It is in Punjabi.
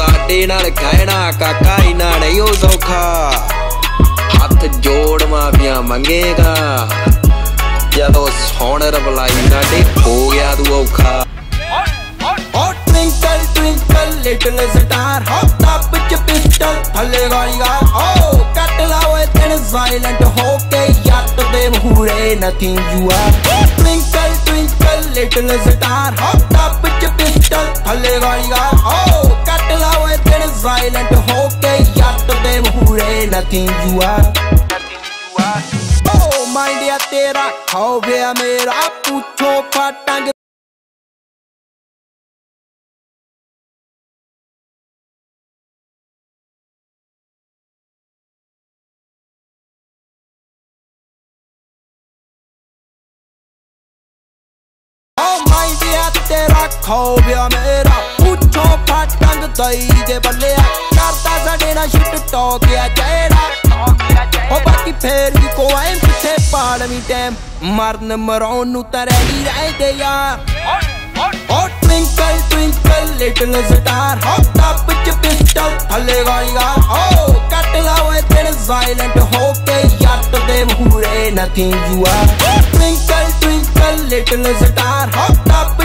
ਸਾਡੇ ਨਾਲ ਕਹਿਣਾ, ਕਾਕਾ ਇਨਾ ਨਹੀਂ ਉਹ ਸੌਖਾ। ਹੱਥ ਜੋੜ ਮਾਫੀਆਂ ਮੰਗੇਗਾ। ਜਦੋਂ ਸੌਣ ਰਬਲਾਈ ਨਾਡੇ ਹੋ ਗਿਆ ਤੂੰ ਔਖਾ। Oh twinkle twinkle, little star hop top ਵਿੱਚ ਪਿਸਟਲ ਥੱਲੇ ਗਾਲੀਗਾ oh ਕੱਟ ਲਾ ਓਏ ਤੈਨੂੰ ਸਾਇਲੈਂਟ ਹੋ ਕੇ ਯੱਟ ਦੇ ਮਹੂਰੇ nothing you are twinkle twinkle, little star hop top ਵਿੱਚ ਪਿਸਟਲ ਥੱਲੇ ਗਾਲੀਗਾ oh ਓਏ ਹੋ ਕੇ ਯੱਟ ਦੇ ਮਹੂਰੇ nothing you are Oh mind ਤੇਰਾ ਖਾਓ ਗਿਆ ਮੇਰਾ ਪੁੱਛੋ ਫਟਾਂਗ ਓ ਮਾਈਂਡਿਆ ਤੇਰਾ ਖੋਬਿਆ ਮੇਰਾ ਪੁੱਛੋ ਫਟੰਗ ਦਈ ਦੇ ਬੱਲਿਆ ਕਰਦਾ ਸਾਡੇ ਨਾਲ ਸ਼ਿਟ ਟੋਕਿਆ ਜਿਹੜਾ ਓ ਬਾਕੀ ਫੇਰ ਵੀ ਕੋ ਕਿੱਥੇ ਪਾਲਵੀ ਟਾਈਮ। ਮਰਨ ਮਰਾਉਣ ਨੂੰ ਤਾਂ ਰੈਡੀ ਰਹਿੰਦੇ ਯਾਰ ਓ ਟਵਿੰਕਲ ਟਵਿੰਕਲ ਲਿਟਲ ਸਟਾਰ ਹੋ ਟੱਪ ਵਿੱਚ ਪਿਸਟਲ ਥੱਲੇ ਗਾਲੀਗਾ ਓ, ਕੱਟ ਲਾ ਓਏ ਤੇਰੇ ਸਾਇਲੈਂਟ ਹੋ ਕੇ ਯੱਟ ਦੇ ਮਹੂਰੇ nothing you are twinkle twinkle little star hot top